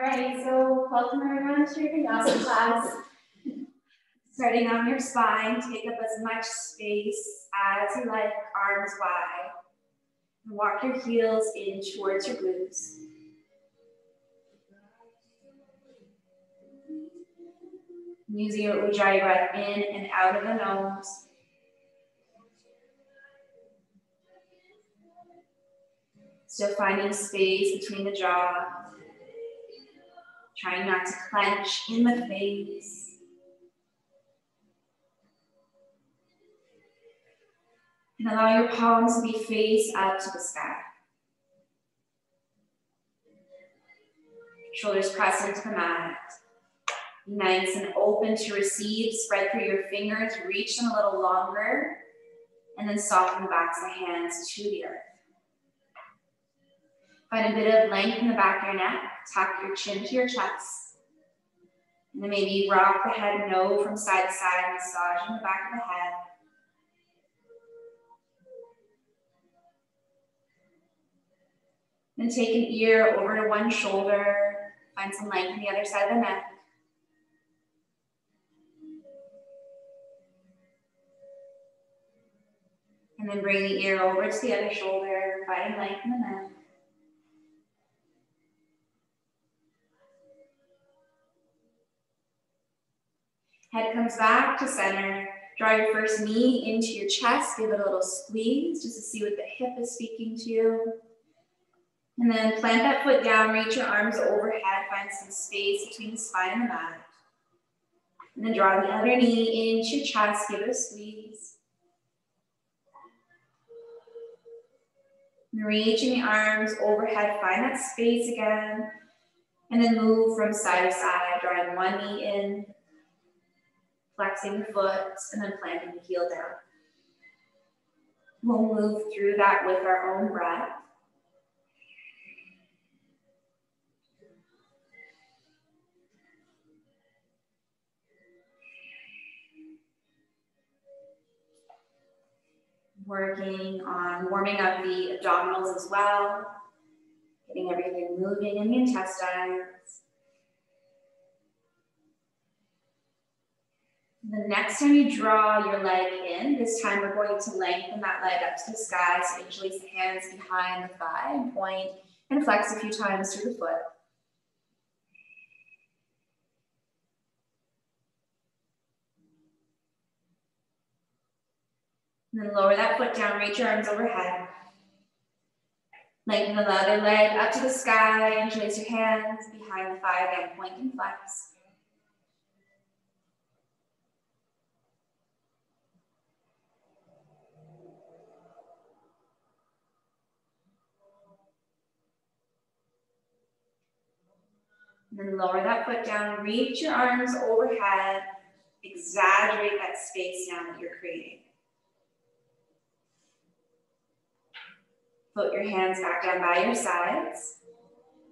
All right, so welcome everyone to your Vinyasa class. Starting on your spine, take up as much space as you like, arms wide. And walk your heels in towards your glutes. Using your Ujjayi breath in and out of the nose. Still finding space between the jaw. Trying not to clench in the face. And allow your palms to be face up to the sky. Shoulders press into the mat. Nice and open to receive. Spread through your fingers, reach them a little longer, and then soften the backs of the hands to the earth. Find a bit of length in the back of your neck. Tuck your chin to your chest. And then maybe rock the head no from side to side, massaging the back of the head. Then take an ear over to one shoulder. Find some length in the other side of the neck. And then bring the ear over to the other shoulder, finding length in the neck. Head comes back to center. Draw your first knee into your chest. Give it a little squeeze just to see what the hip is speaking to you. And then plant that foot down, reach your arms overhead, find some space between the spine and the mat. And then draw the other knee into your chest, give it a squeeze. And reaching the arms overhead, find that space again. And then move from side to side, drawing one knee in, flexing the foot, and then planting the heel down. We'll move through that with our own breath. Working on warming up the abdominals as well, getting everything moving in the intestines. The next time you draw your leg in, this time we're going to lengthen that leg up to the sky. So interlace the hands behind the thigh and point and flex a few times through the foot. And then lower that foot down, reach your arms overhead. Lengthen the other leg up to the sky, interlace your hands behind the thigh again, point and flex. Then lower that foot down, reach your arms overhead, exaggerate that space now that you're creating. Put your hands back down by your sides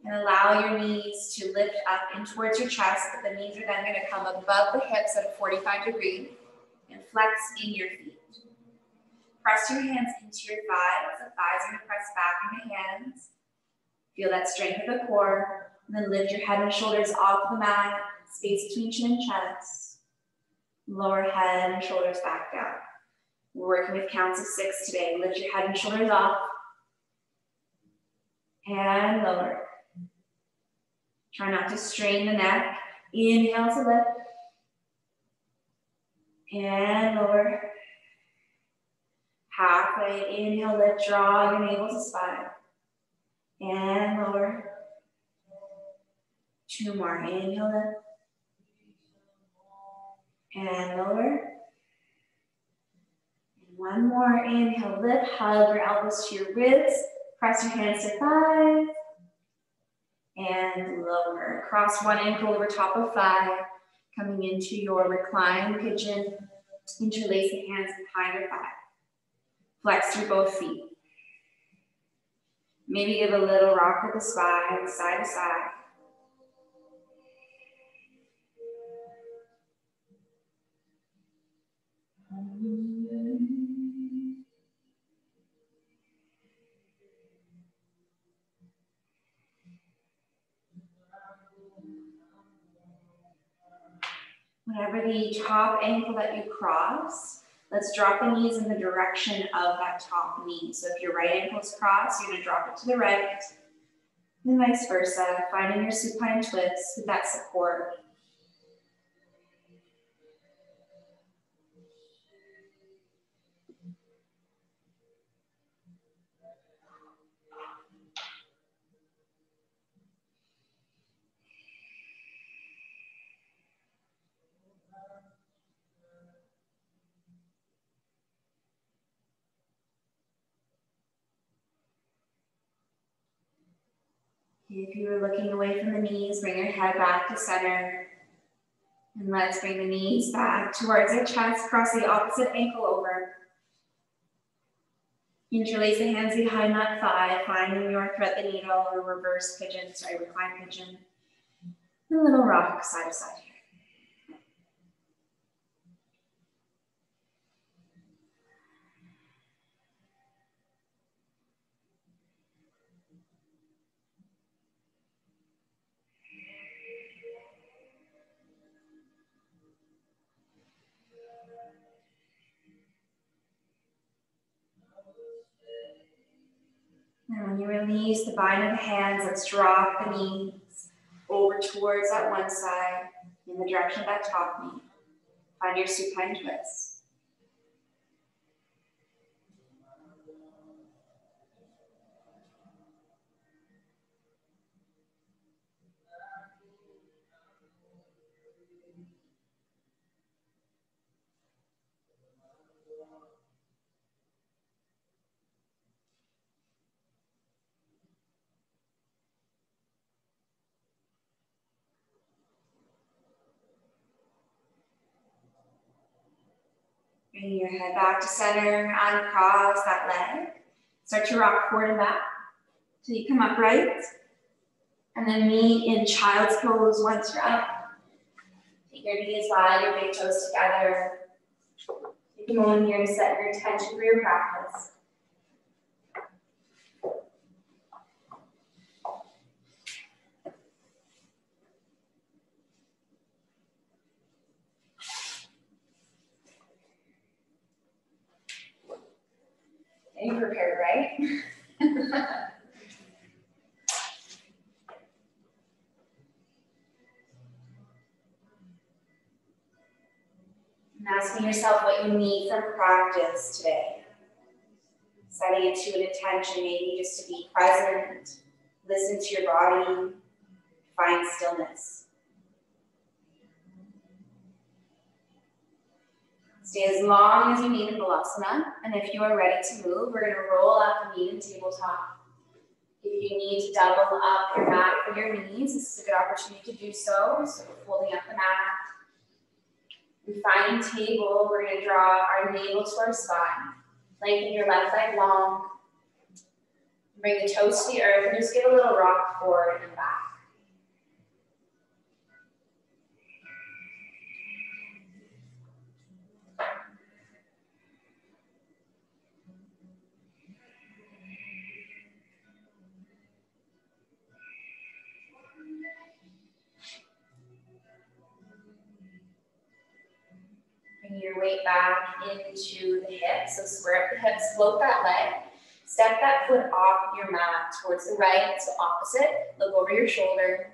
and allow your knees to lift up in towards your chest, but the knees are then gonna come above the hips at a 45 degree and flex in your feet. Press your hands into your thighs. The thighs are gonna press back into hands. Feel that strength of the core. And then lift your head and shoulders off the mat, space between chin and chest. Lower head and shoulders back down. We're working with counts of six today. Lift your head and shoulders off. And lower. Try not to strain the neck. Inhale to lift. And lower. Halfway, inhale, lift, draw your navel to spine. And lower. Two more. Inhale lift. And lower. And one more. Inhale, lift. Hug your elbows to your ribs. Press your hands to thighs. And lower. Cross one ankle over top of thigh. Coming into your reclined pigeon. Interlace the hands behind your thigh. Flex through both feet. Maybe give a little rock with the spine, side to side. Whatever the top ankle that you cross, let's drop the knees in the direction of that top knee. So if your right ankle is crossed, you're gonna drop it to the right, and vice versa, finding your supine twist with that support If you are looking away from the knees, bring your head back to center. And let's bring the knees back towards the chest, cross the opposite ankle over. Interlace the hands behind that thigh, finding your thread the needle or reverse pigeon, sorry, recline pigeon. A little rock side to side. And when you release the bind of the hands, let's drop the knees over towards that one side in the direction of that top knee. Find your supine twist. Bring your head back to center, uncross that leg. Start to rock forward and back till you come upright. And then meet in child's pose once you're up. Take your knees wide, your big toes together. Take a moment here to set your intention for your practice. Getting prepared, right? asking yourself what you need from practice today. Setting it to an intention, maybe just to be present, listen to your body, find stillness. Stay as long as you need in Balasana, and if you are ready to move, we're gonna roll up the knee and tabletop. If you need to double up your mat for your knees, this is a good opportunity to do so. So we're folding up the mat. And finding table, we're gonna draw our navel to our spine. Lengthen your left leg long. Bring the toes to the earth and just give a little rock forward and back. Your weight back into the hips. So square up the hips, float that leg. Step that foot off your mat towards the right, so opposite. Look over your shoulder.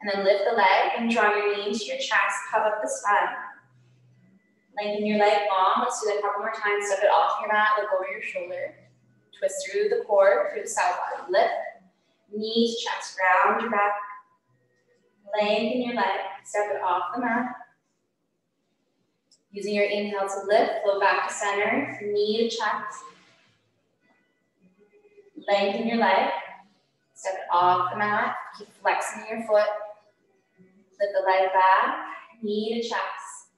And then lift the leg and draw your knee into your chest, puff up the spine. Lengthen your leg long. Let's do that a couple more times. Step it off your mat, look over your shoulder. Twist through the core, through the side body. Lift, knees, chest, round your back. Lengthen your leg, step it off the mat. Using your inhale to lift, flow back to center, knee to chest. Lengthen your leg, step it off the mat, keep flexing your foot. Lift the leg back, knee to chest.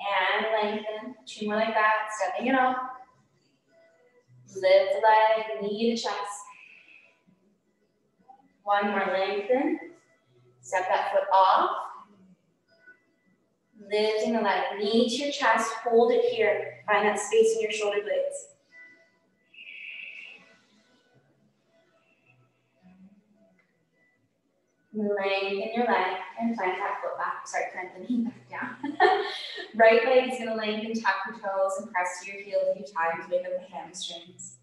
And lengthen, two more like that, stepping it off. Lift the leg, knee to chest. One more lengthen. Step that foot off. Lifting the leg, knee to your chest, hold it here. Find that space in your shoulder blades. Lengthen your leg. and plant that foot back. Sorry, plant the knee back down. right leg is gonna lengthen, tuck your toes, and press to your heel a few times, wake up the hamstrings.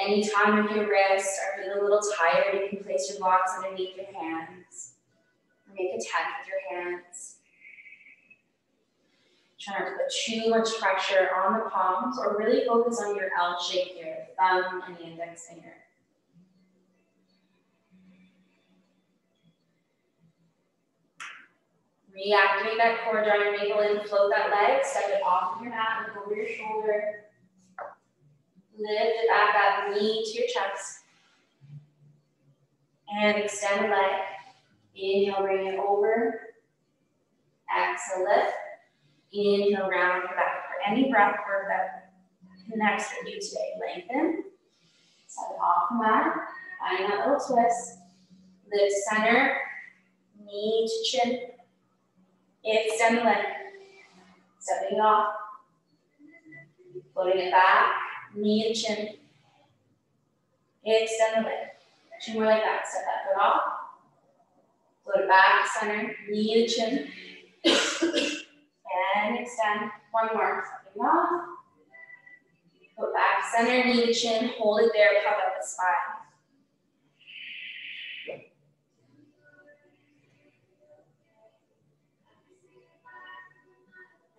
Anytime if your wrists are feeling a little tired, you can place your blocks underneath your hands. Make a tent with your hands. Try not to put too much pressure on the palms or really focus on your L shape here, thumb and the index finger. Reactivate that core, draw your navel in, float that leg, step it off of your mat, look over your shoulder. Lift it back up, knee to your chest. And extend the leg. Inhale, bring it over. Exhale, lift. Inhale, round your back. For any breath work that connects with you today, lengthen. Set it off the mat. Find that little twist. Lift center, knee to chin. Extend the leg. Stepping off. Floating it back. Knee and chin. Extend the leg. Two more like that. Step that foot off. Float it back, center, knee and chin. Extend. One more. Stepping off. Foot back, center, knee to chin. Hold it there. Puff up the spine.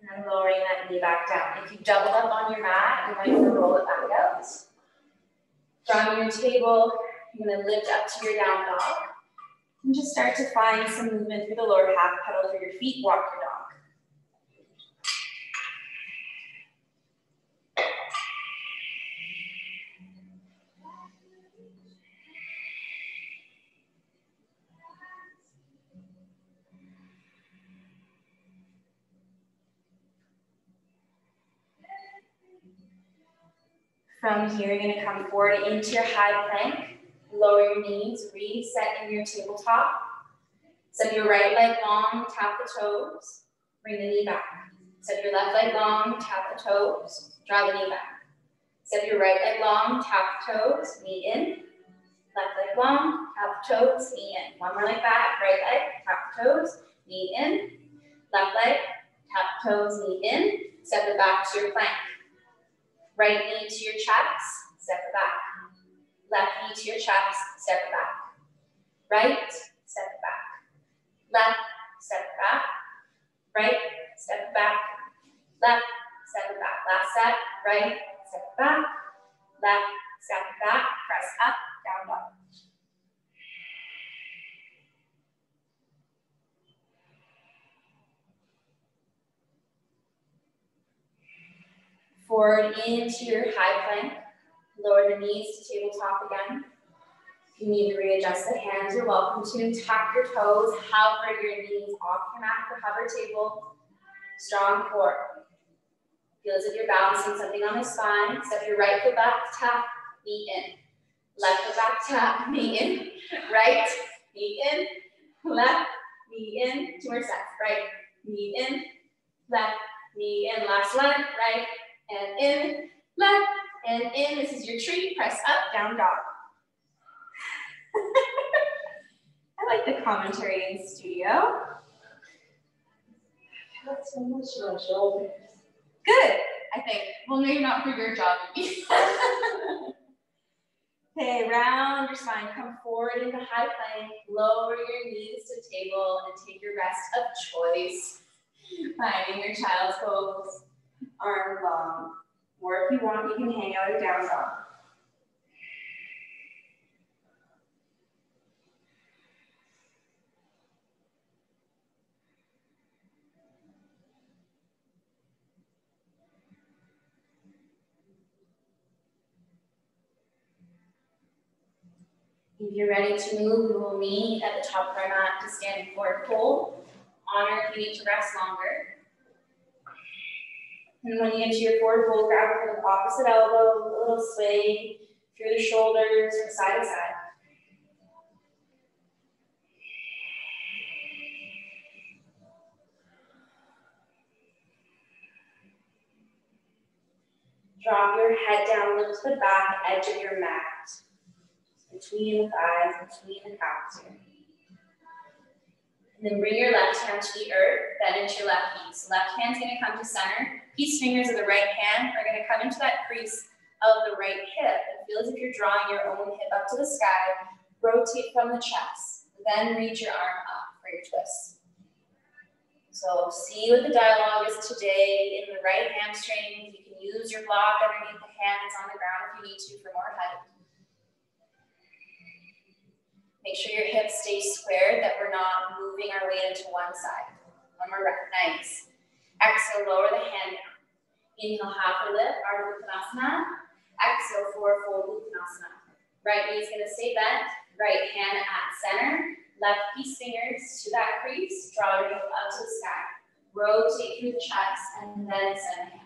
and then lowering that knee back down. If you doubled up on your mat, you might want to roll it back out. From your table, you're going to lift up to your down dog. And just start to find some movement through the lower half pedal through your feet, walk your dog. From here, you're gonna come forward into your high plank. Lower your knees, reset in your tabletop. Set your right leg long, tap the toes, bring the knee back. Set your left leg long, tap the toes, draw the knee back. Set your right leg long, tap the toes, knee in. Left leg long, tap the toes, knee in. One more like that, right leg, tap the toes, knee in. Left leg, tap the toes, knee in. Step it back to your plank. Right knee to your chest, step back. Left knee to your chest, step back. Right, step back. Left, step back. Right, step back. Left, step back. Last set, right, step back. Left, step back. Press up, down, dog. Forward into your high plank. Lower the knees to tabletop again. If you need to readjust the hands, you're welcome to. Tuck your toes, hover your knees off your mat for hover table. Strong core. Feel as if you're balancing something on the spine. Step your right foot back, tap, knee in. Left foot back, tap, knee in. Right, knee in. Left, knee in. Two more sets. Right, knee in. Left, knee in. Last leg, right, and in, left, and in. This is your tree, Press up, down dog. I like the commentary in studio. So much shoulders. Good, I think. Well, maybe not for your job. okay, round your spine. Come forward into high plank. Lower your knees to table and take your rest of choice. Finding your child's pose arm long. Or if you want, you can hang out a down dog. If you're ready to move, we will meet at the top of our mat to standing forward fold. Honor if you need to rest longer. And when you get to your forward fold, grab from the opposite elbow, a little sway through the shoulders from side to side. Drop your head down, lift the back edge of your mat. Between the thighs, between the calves here. And then bring your left hand to the earth, bend into your left knee. So left hand's gonna come to center. Peace fingers of the right hand are gonna come into that crease of the right hip. And feel as if you're drawing your own hip up to the sky. Rotate from the chest. Then reach your arm up for your twist. So see what the dialogue is today in the right hamstring. You can use your block underneath the hand that's on the ground if you need to for more height. Make sure your hips stay squared, that we're not moving our weight into one side. One more breath, nice. Exhale, lower the hand down. Inhale, halfway lift, Ardha Uttanasana. Exhale, forward fold Uttanasana. Right knee is gonna stay bent, right hand at center. Left peace fingers to that crease, draw your heel up to the sky. Rotate through the chest and then send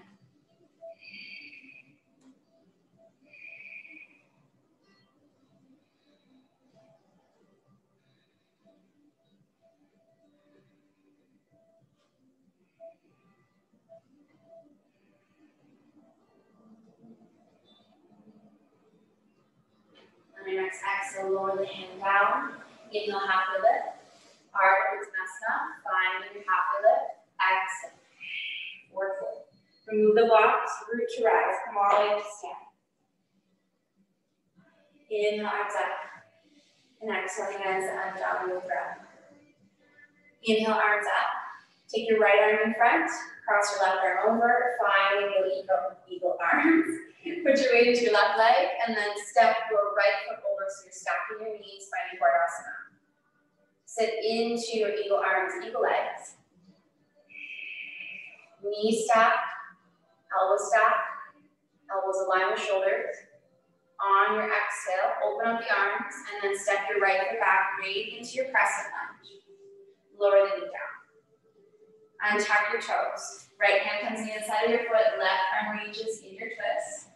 next exhale, lower the hand down. Inhale, half halfway lift. Ardha Uttanasana. Find your half halfway lift. Exhale. Forward fold. Remove the blocks, root to rise. Come all the way up to stand. Inhale, arms up. And exhale, hands and abdominal breath. Inhale, arms up. Take your right arm in front. Cross your left arm over. Find your eagle, eagle arms. Put your weight into your left leg and then step your right foot over so you're stacking your knees, finding Garudasana. Sit into your eagle arms, eagle legs. Knees stack, elbow stack, elbows align with shoulders. On your exhale, open up the arms and then step your right foot back right into your crescent lunge. Lower the knee down. Untuck your toes. Right hand comes the inside of your foot, left arm reaches in your twist.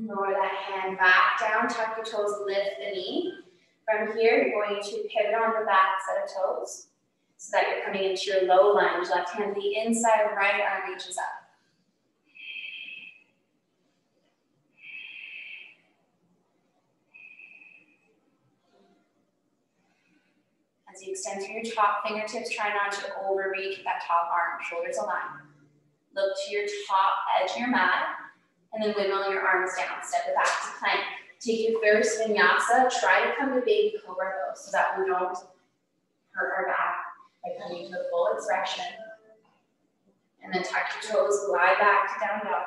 Lower that hand back down, tuck your toes, lift the knee. From here, you're going to pivot on the back set of toes so that you're coming into your low lunge. Left hand the inside, right arm reaches up. As you extend through your top fingertips, try not to overreach that top arm, shoulders align. Look to your top edge of your mat and then wiggle your arms down, step it back to plank. Take your first vinyasa, try to come to baby cobra though, so that we don't hurt our back by coming to the full expression. And then tuck your toes, glide back to down dog.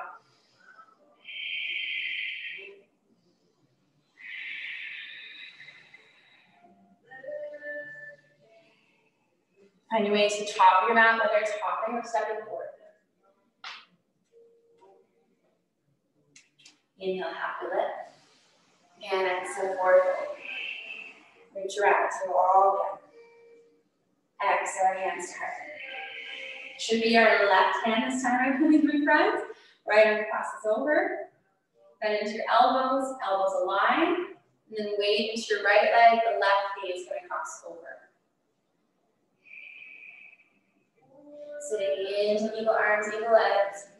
Find your way to the top of your mat, whether it's hopping or stepping forward. Inhale, happy lift. And exhale, forward. Reach around to all again. Exhale, hands to heart. Should be our left hand this time right coming through front. Right arm crosses over. Bend into your elbows, elbows align. And then wave into your right leg, the left knee is going to cross over. Sitting into eagle arms, eagle legs.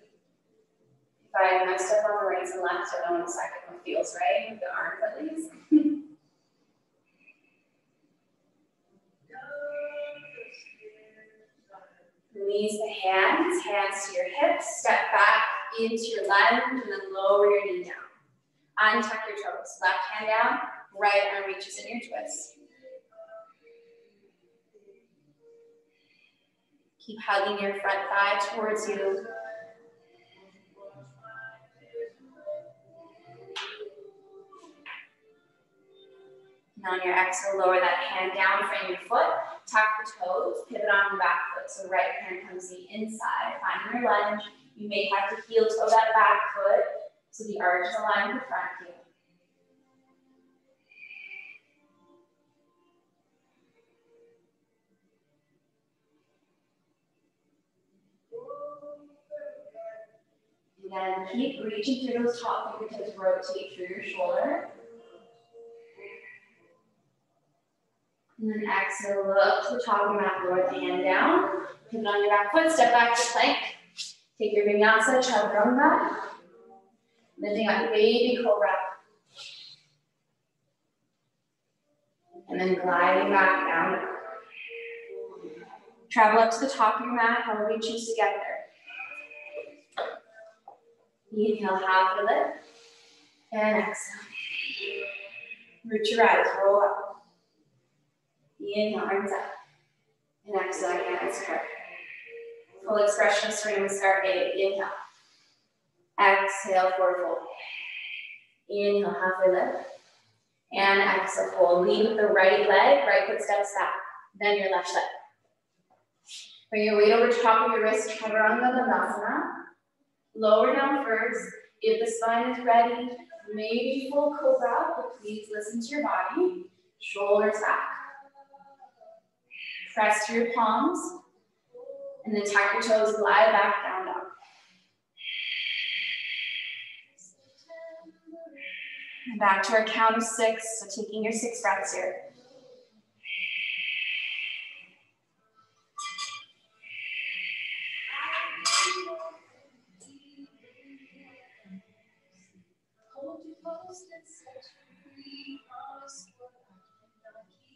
I messed up on the right and left, I know in a second what feels right with the arms at least. Release the hands, hands to your hips, step back into your lunge and then lower your knee down. Untuck your toes, left hand down, right arm reaches in your twist. Keep hugging your front thigh towards you. And on your exhale, lower that hand down, frame your foot, tuck the toes, pivot on your back foot. So right hand comes the inside, find your lunge. You may have to heel toe that back foot so the arch with the front heel. And then keep reaching through those top fingertips, rotate through your shoulder. And then exhale, look to the top of your mat, lower the hand down. Pivot on your back foot, step back to plank. Take your vinyasa, chaturanga. Lifting up baby cobra. And then gliding back down. Travel up to the top of your mat, however you choose to get there. Inhale, halfway lift. And exhale. Root your eyes, roll up. Inhale, arms up. And exhale, hands curve. Full expression start eight. Inhale. Exhale, forward fold. Inhale, halfway lift. And exhale, fold. Lead with the right leg, right foot steps back. Then your left leg. Bring your weight over top of your wrist, Chaturanga Dandasana. Lower down first. If the spine is ready, maybe full cobra, but please listen to your body. Shoulders back. Press to your palms. And then tuck your toes, glide back down dog. And back to our count of six, so taking your six breaths here.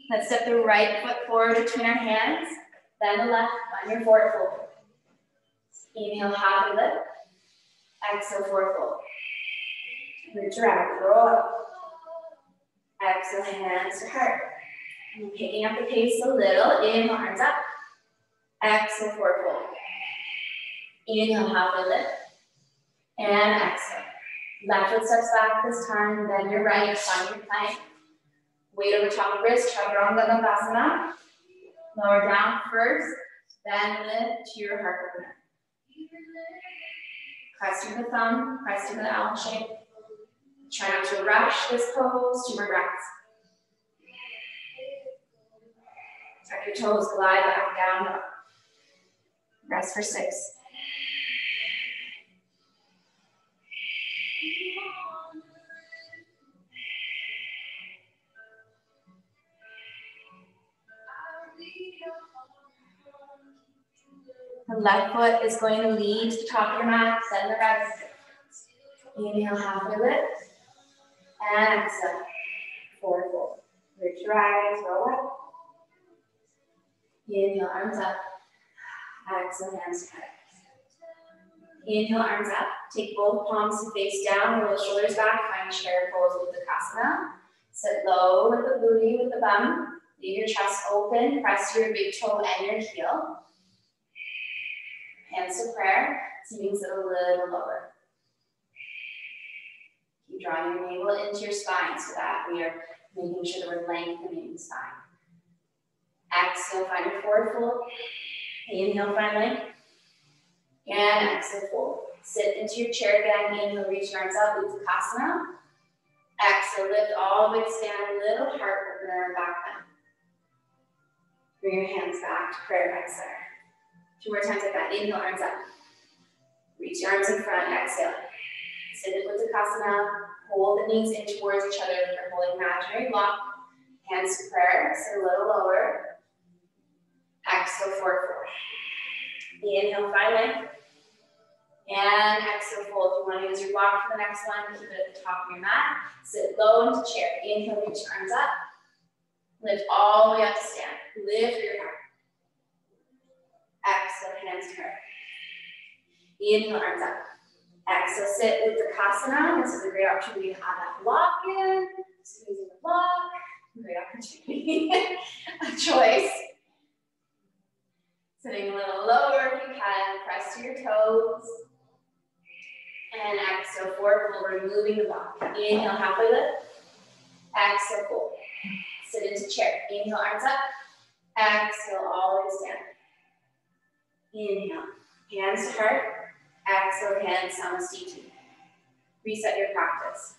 Let's step the right foot forward between our hands, then the left on your forward fold. Inhale, halfway lift. Exhale, forward fold. Reach around, roll up. Exhale, hands to heart. And picking up the pace a little. Inhale, arms up. Exhale, forward fold. Inhale, halfway lift. And exhale. Left foot steps back this time, then your right, find your plank. Weight over top of wrist, chaturanga dandasana. Lower down first, then lift to your heart opener. Press through the thumb, press through the L shape. Try not to rush this pose, two more breaths. Tuck your toes, glide back down. Rest for six. The left foot is going to lead to the top of your mat, send the right. Inhale, halfway lift. And exhale, forward fold. Reach your eyes, roll up. Inhale, arms up. Exhale, hands back. Inhale, arms up. Take both palms to face down, roll the shoulders back, find chair pose Utkatasana. Sit low with the booty, with the bum. Leave your chest open, press your big toe and your heel. Hands prayer, so you can sit a little lower. Keep drawing your navel into your spine so that we are making sure that we're lengthening the spine. Exhale, find your forward fold. Inhale, find length. And exhale, fold. Sit into your chair again. Inhale, reach your arms up, Uttanasana. Exhale, lift all the way stand, little heart opener, back bend. Bring your hands back to prayer back. Two more times like that. Inhale, arms up. Reach your arms in front, exhale. Sit in Uttanasana. Hold the knees in towards each other. You're holding imaginary block. Hands to prayer. Sit a little lower. Exhale, forward fold. Inhale, find length. And exhale, fold. If you want to use your block for the next one, keep it at the top of your mat. Sit low into chair. Inhale, reach your arms up. Lift all the way up to stand. Lift your heart. Exhale, hands heart. Inhale, arms up. Exhale, sit Utkatasana. This is a great opportunity to have that block in. Squeezing the block. Great opportunity. a choice. Sitting a little lower if you can. Press to your toes. And exhale, forward fold, removing the block. Inhale, halfway lift. Exhale, fold. Sit into chair. Inhale, arms up. Exhale, to stand. Inhale, hands to heart. Exhale, hands samasthiti. Reset your practice.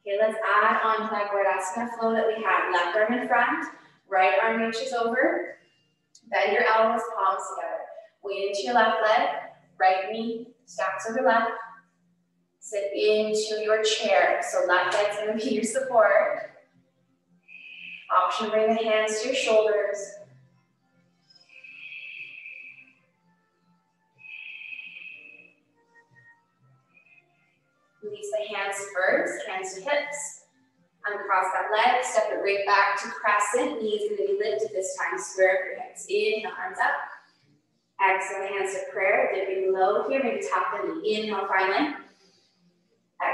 Okay, let's add on to that Garudasana flow that we had. Left arm in front, right arm reaches over. Bend your elbows, palms together. Weight into your left leg, right knee stacks over left. Sit into your chair. So left leg's gonna be your support. Option, bring the hands to your shoulders. Release the hands first, hands to hips. Uncross that leg, step it right back to crescent. Knees gonna be lifted this time, square your hips. Inhale, arms up. Exhale, hands to prayer, dipping low here, maybe tap the knee. Inhale, finally.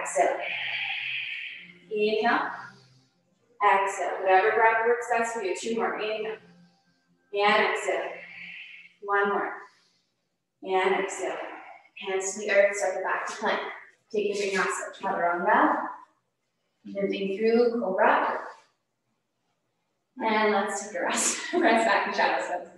Exhale. Inhale. Exhale. Whatever breath works best for you. Two more. Inhale. And exhale. One more. And exhale. Hands to the earth, step it back to plank. Take your vinyasa, chaturanga. Moving through cobra. And let's take a rest. rest back in shadow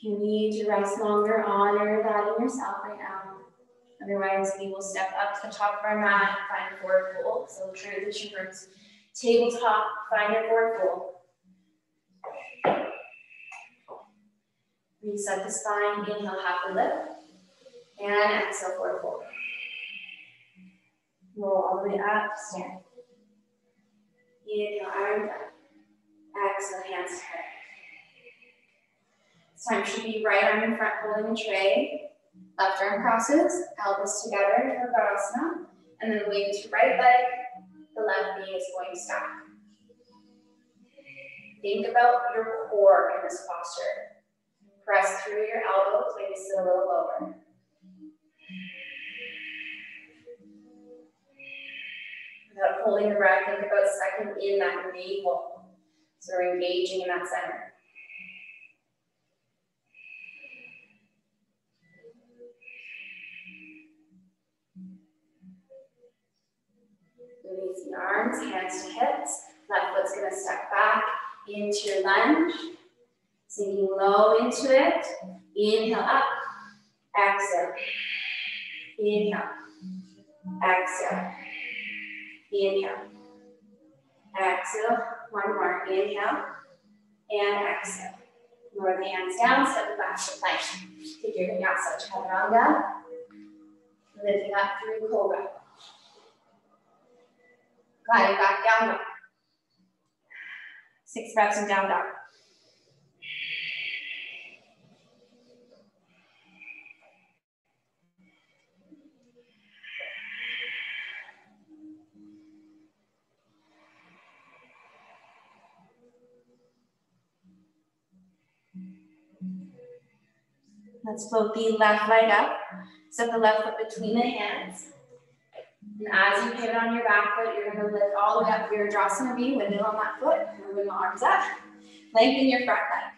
you need to rest longer, honor that in yourself right now. Otherwise, we will step up to the top of our mat, and find forward fold. So transition from tabletop, find your forward fold. Reset the spine, inhale, half a lift. And exhale, forward fold. Roll all the way up, stand. Inhale, arms up. Exhale, hands to Time should be right arm in front holding a tray. Left arm crosses, elbows together for Tadasana. And then wing to right leg, the left knee is going to stop. Think about your core in this posture. Press through your elbows, maybe sit a little lower. Without holding the breath, think about sucking in that navel. So we're engaging in that center. Release the arms, hands to hips. Left foot's gonna step back into your lunge. Sinking low into it. Inhale up. Exhale. Inhale. Exhale. Inhale. Exhale. One more. Inhale. And exhale. Lower the hands down, step back to plank. Take your vinyasa chaturanga. Lifting up through cobra. Gliding back down dog. Six reps in down dog. Let's float the left leg up. Set the left foot between the hands. And as you pivot on your back foot, you're gonna lift all the way up Virabhadrasana B, windmill on that foot, and the arms up. Lengthen your front leg.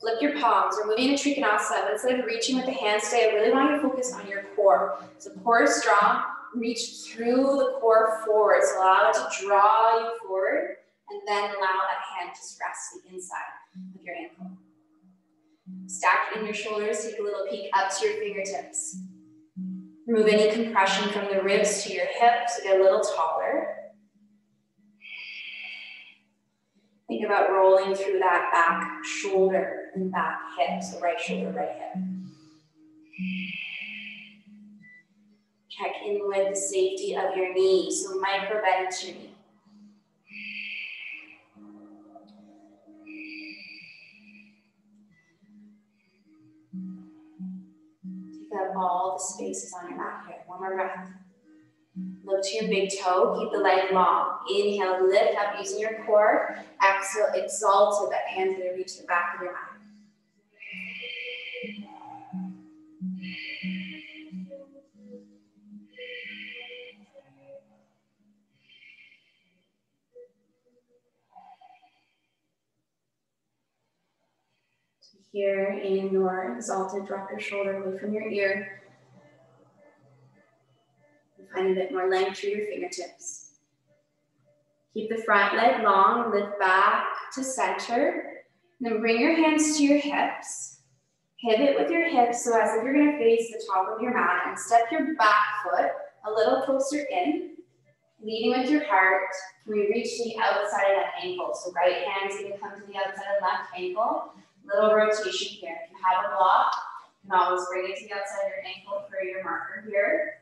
Flip your palms. We're moving to Trikonasana, but instead of reaching with the hands today, I really want you to focus on your core. So core is strong. Reach through the core forward. So allow it to draw you forward, and then allow that hand to rest the inside of your ankle. Stack in your shoulders, take a little peek up to your fingertips. Remove any compression from the ribs to your hips get a little taller. Think about rolling through that back shoulder and back hip, so right shoulder, right hip. Check in with the safety of your knee, so micro bend your knee. All the spaces on your mat here. One more breath. Look to your big toe, keep the leg long. Inhale, lift up using your core. Exhale, exalted, that hand's gonna reach the back of your mat. Here in your exalted, drop your shoulder away from your ear. Find a bit more length through your fingertips. Keep the front leg long, lift back to center. Then bring your hands to your hips. Pivot with your hips, so as if you're gonna face the top of your mat and step your back foot a little closer in, leading with your heart. Can we reach the outside of that ankle. So right hand's gonna come to the outside of left ankle. Little rotation here. If you have a block, you can always bring it to the outside of your ankle for your marker here.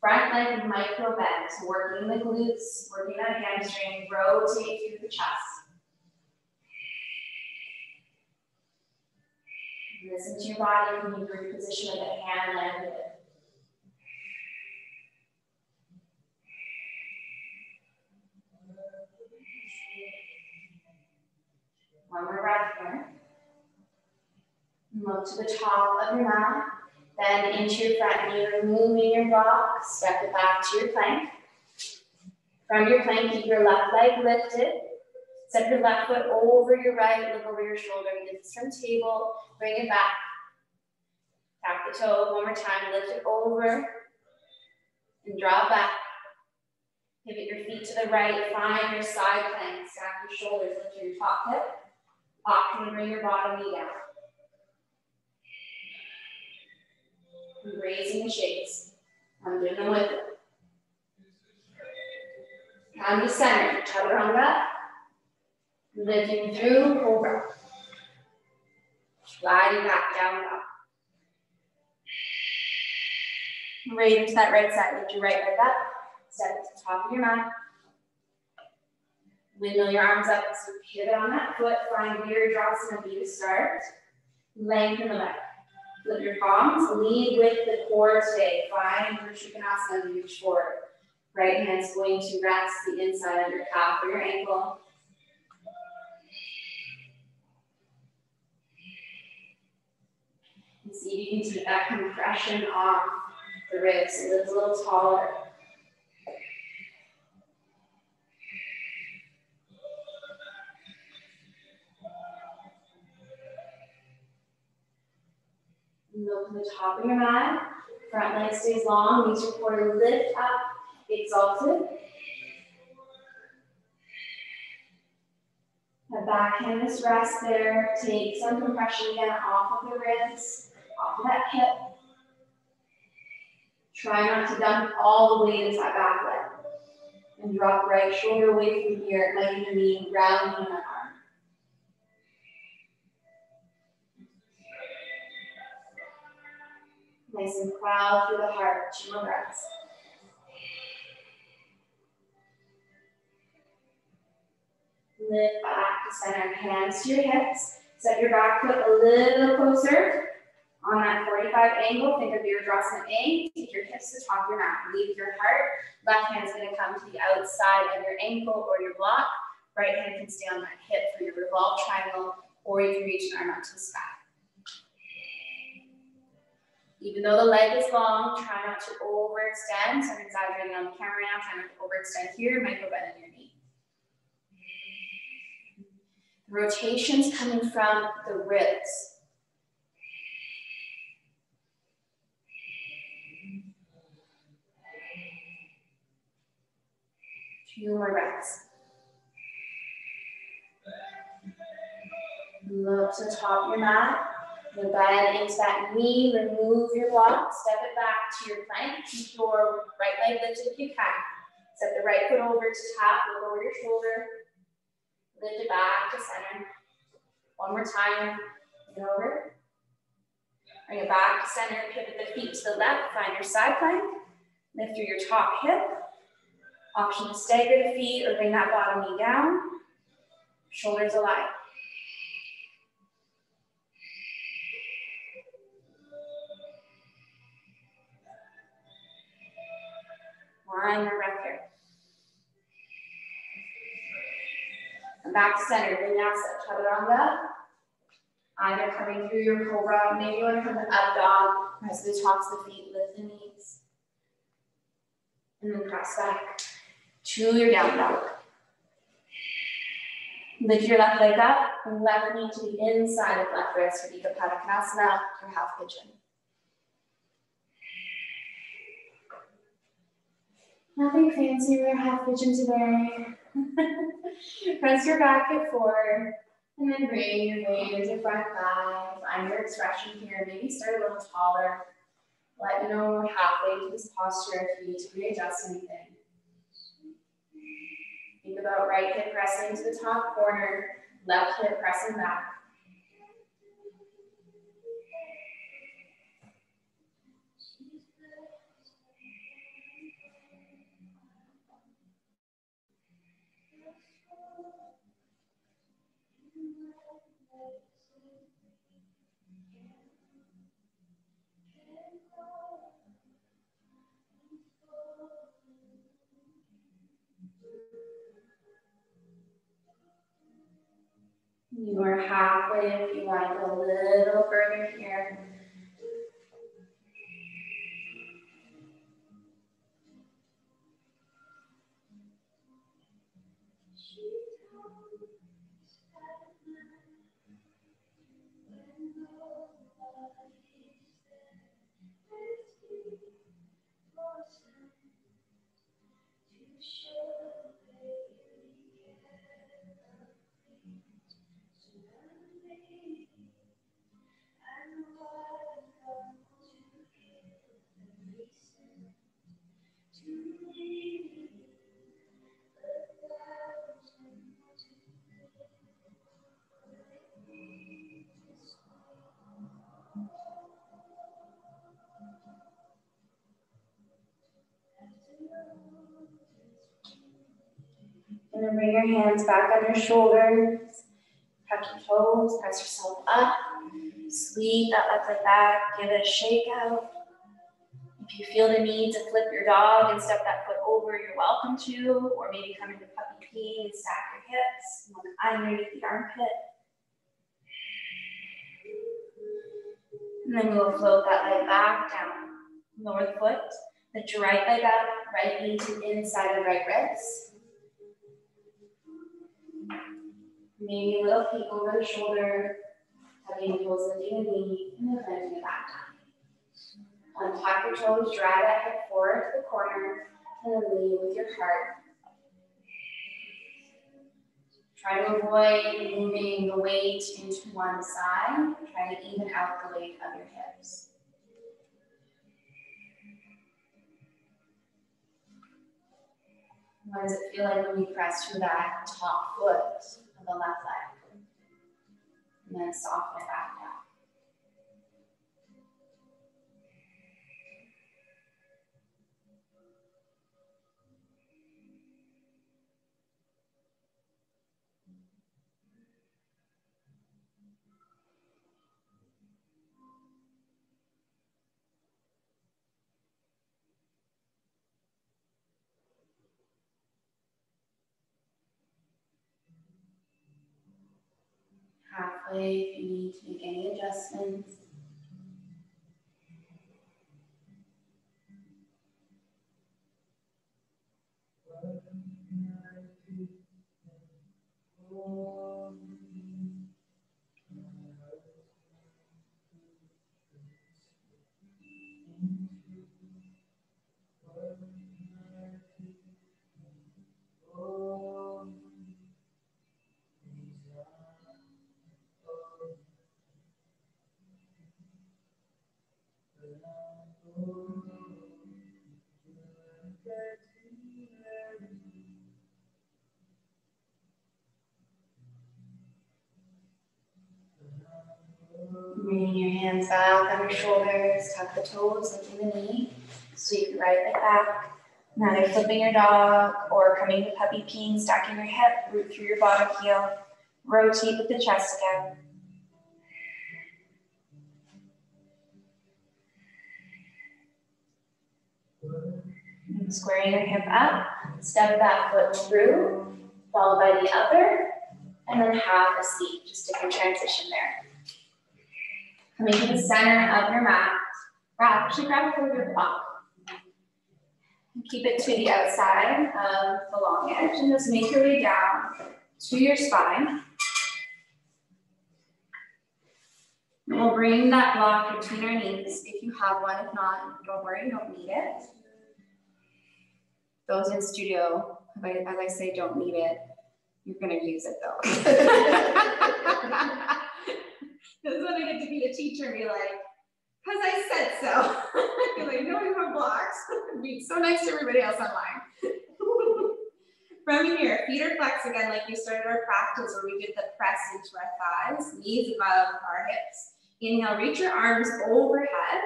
Front leg micro bend, working the glutes, working that hamstring, rotate through the chest. Listen to your body you reposition with the hand landed. One more breath here. Look to the top of your mat. Then into your front knee, removing your block. Step it back to your plank. From your plank, keep your left leg lifted. Step your left foot over your right, look over your shoulder. Get this from table, bring it back. Tap the toe one more time, lift it over, and draw back. Pivot your feet to the right, find your side plank, stack your shoulders, lift your top hip. Option bring your bottom knee down. Raising the shakes. I'm doing them with it. Come to center, chaturanga. Lifting through cobra. Sliding back down dog. Right into that right side. Lift your right leg up. Step to the top of your mat. Windmill your arms up. So pivot on that foot. Find your Virabhadrasana B to start. Lengthen the leg. Lift your palms. Lead with the core today. Find Trikonasana and reach forward. Right hand's going to rest the inside of your calf or your ankle. And see if you can take that compression off the ribs so it's a little taller. Look to the top of your mat. Front leg stays long. Knees are quarter lift up, exalted. The back hand is rest there. Take some compression again off of the ribs off of that hip. Try not to dump all the weight into that back leg. And drop right shoulder away from here, letting the knee, rounding that Nice and proud through the heart, more breaths. Lift back to center, hands to your hips. Set your back foot a little closer on that 45 angle, think of your Virabhadrasana A, take your hips to the top of your mat, Leave your heart. Left hand's gonna come to the outside of your ankle or your block. Right hand can stay on that hip for your revolve triangle, or you can reach an arm out to the sky. Even though the leg is long, try not to overextend. So I'm exaggerating on the camera now, try not to overextend here, micro bend in your knee. Rotations coming from the ribs. Two more breaths. Look to top your mat. The bend into that knee. Remove your block. Step it back to your plank. Keep your right leg lifted if you can. Step the right foot over to tap. Look over your shoulder. Lift it back to center. One more time. It over. Bring it back to center. Pivot the feet to the left. Find your side plank. Lift through your top hip. Option to stagger the feet or bring that bottom knee down. Shoulders aligned. One more breath here. And back to center, vinyasa, chaturanga. Either coming through your cobra, maybe you want to come to up dog, press the tops of the feet, lift the knees. And then cross back to your down dog. Lift your left leg up, left knee to the inside of left wrist for Eka Pada Konasana or half pigeon. Nothing fancy for half pigeon today. Press your back at four And then bring your weight into front thigh. Find your expression here. Maybe start a little taller. Let you know we're halfway to this posture if you need to readjust anything. Think about right hip pressing to the top corner, left hip pressing back. You are halfway if you go a little further here. And then bring your hands back on your shoulders. Tuck your toes, press yourself up. Sweep that left leg back, give it a shake out. If you feel the need to flip your dog and step that foot over, you're welcome to, or maybe come into puppy pee and stack your hips, look underneath the armpit. And then we'll float that leg back down. Lower the foot, lift your right leg up, right knee to inside the right wrist. Maybe a little peek over the shoulder, having heels lifting the knee, and then bending it back down. Untuck your toes, drive that hip forward to the corner, and then lead with your heart. Try to avoid moving the weight into one side. Try to even out the weight of your hips. What does it feel like when you press through that top foot? The left leg. And then soften it back halfway if you need to make any adjustments. Hands back on your shoulders, tuck the toes, lifting the knee, sweep your right leg back. Now either flipping your dog or coming to puppy peeing, stacking your hip, root through your bottom heel. Rotate with the chest again. And squaring your hip up, step that foot through, followed by the other, and then half a seat. Just different transition there. Coming to the center of your mat. Grab, actually grab it with your block. Keep it to the outside of the long edge and just make your way down to your spine. And we'll bring that block between our knees if you have one. If not, don't worry, you don't need it. Those in studio, as I say, don't need it. You're gonna use it though. This is when I get to be the teacher and be like, because I said so. Because I know you have blocks. be so nice to everybody else online. From here, feet are flexed again like we started our practice where we did the press into our thighs, knees above our hips. Inhale, reach your arms overhead.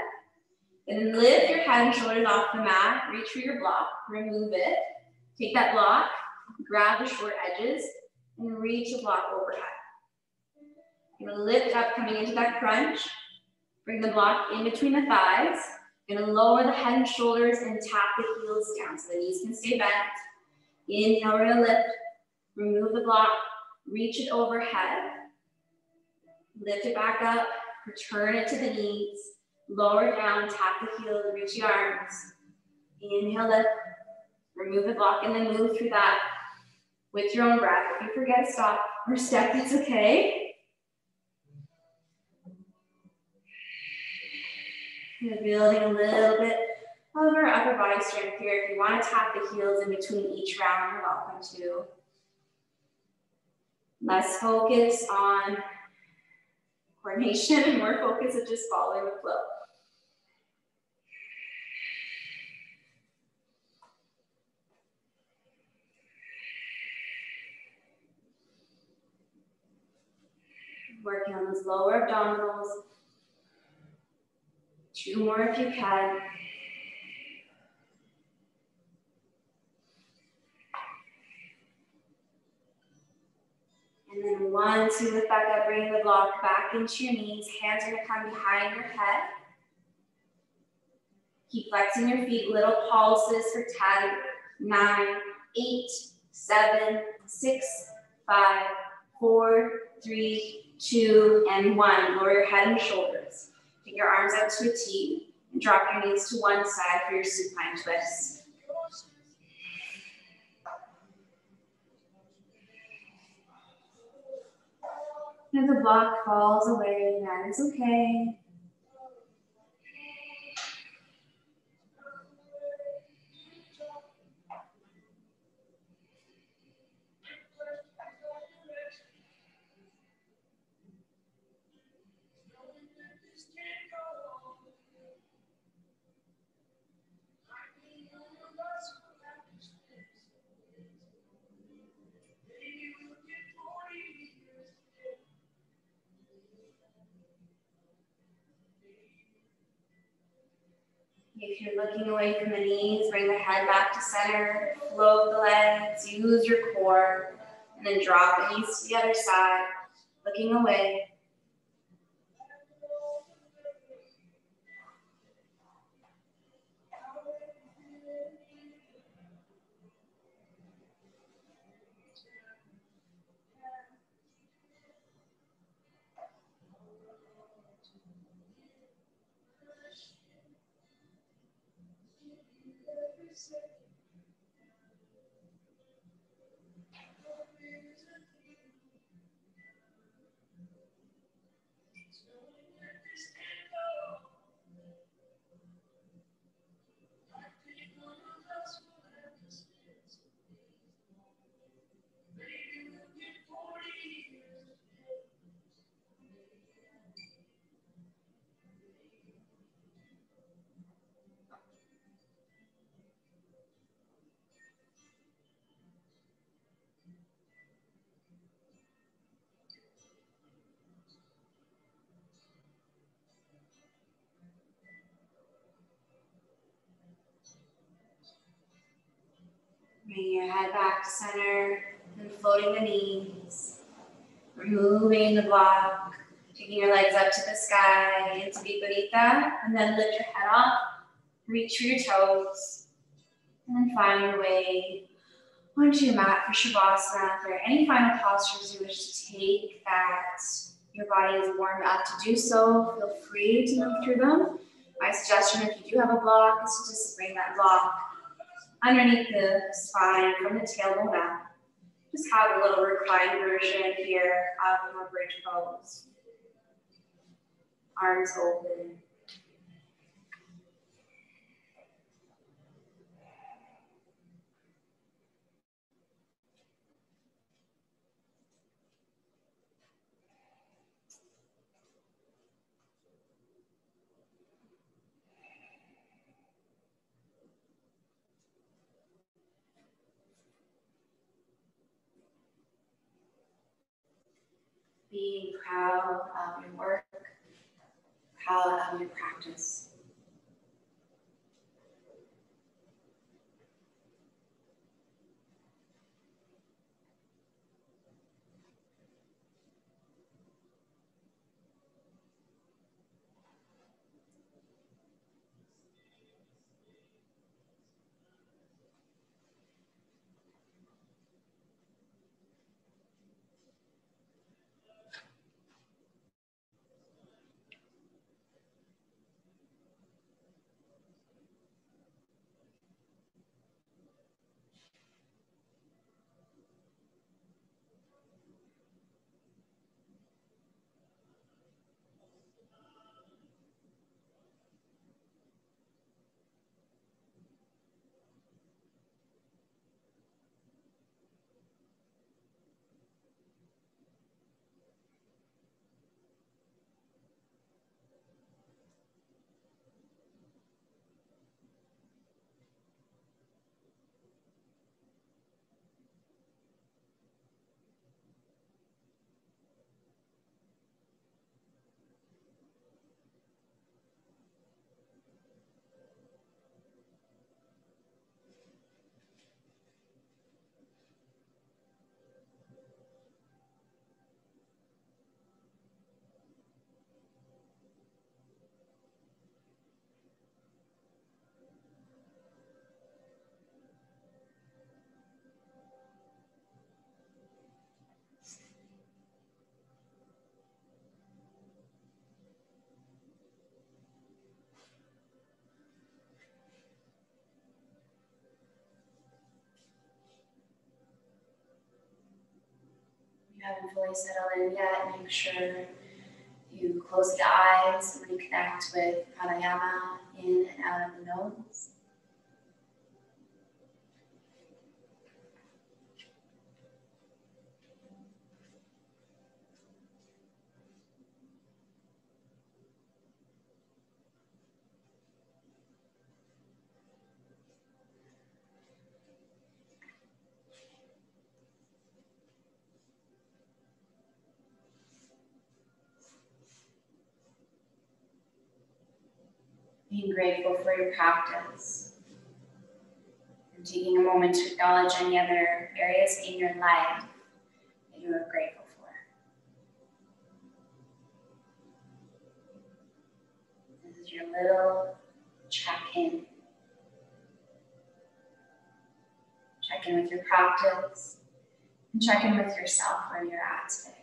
And lift your head and shoulders off the mat. Reach for your block, remove it. Take that block, grab the short edges, and reach the block overhead. You're gonna lift up coming into that crunch. Bring the block in between the thighs. You're gonna lower the head and shoulders and tap the heels down so the knees can stay bent. Inhale, we're gonna lift. Remove the block, reach it overhead. Lift it back up, return it to the knees. Lower down, tap the heels, reach the arms. Inhale, lift. Remove the block and then move through that with your own breath. If you forget to stop or step, it's okay. Building a little bit of our upper body strength here. If you want to tap the heels in between each round, you're welcome to. Less focus on coordination and more focus of just following the flow. Working on those lower abdominals, Two more if you can. And then one, two, lift back up, bring the block back into your knees. Hands are gonna come behind your head. Keep flexing your feet, little pulses for 10, 9, 8, 7, 6, 5, 4, 3, 2, and 1. Lower your head and shoulders. Take your arms out to a T and drop your knees to one side for your supine twist. If the block falls away, that is okay. If you're looking away from the knees, bring the head back to center, float the legs, use your core, and then drop the knees to the other side, looking away. Bring your head back to center and floating the knees. Removing the block. Taking your legs up to the sky into Viparita. And then lift your head up. Reach for your toes. And then find your way onto your mat for Shavasana. For any final postures you wish to take that your body is warmed up to do so, feel free to move through them. My suggestion, if you do have a block, is to just bring that block underneath the spine from the tailbone down. Just have a little reclined version here of your bridge pose. Arms open. Proud of your work, how of your practice. Haven't fully settled in yet, make sure you close the eyes, and reconnect with pranayama in and out of the nose. Being grateful for your practice, and taking a moment to acknowledge any other areas in your life that you are grateful for. This is your little check in. Check in with your practice and check in with yourself where you're at today.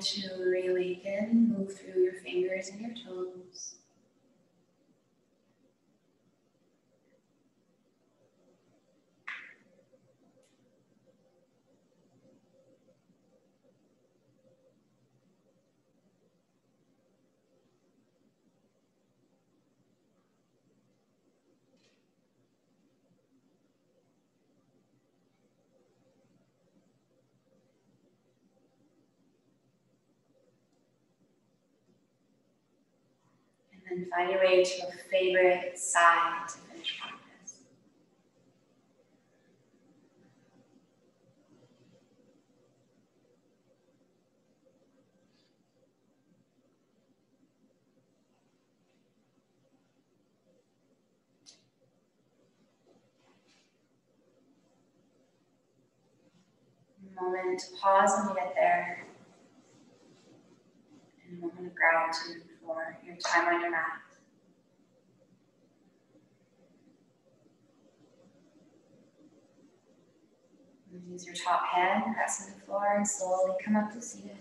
To reawaken, move through your fingers and your toes. And find your way to a favorite side to finish practice. moment pause when you get there. And a moment of gratitude for your time on your mat. Use your top hand, press on the floor, and slowly come up to seated.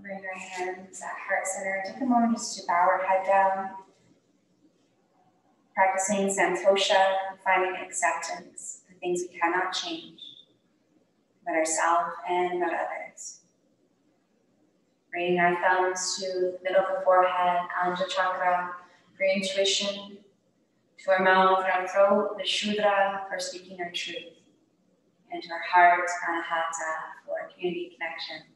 bring our hands at heart center. Take a moment just to bow our head down practicing santosha, finding acceptance for things we cannot change about ourselves and about others. Bringing our thumbs to the middle of the forehead, Ajna chakra for intuition, to our mouth and our throat, Vishuddha for speaking our truth, and to our heart, Anahata for community connection.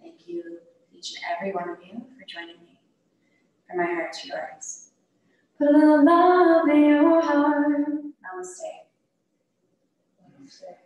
Thank you, each and every one of you, for joining me. From my heart to yours. Put a love in your heart. Namaste. Namaste.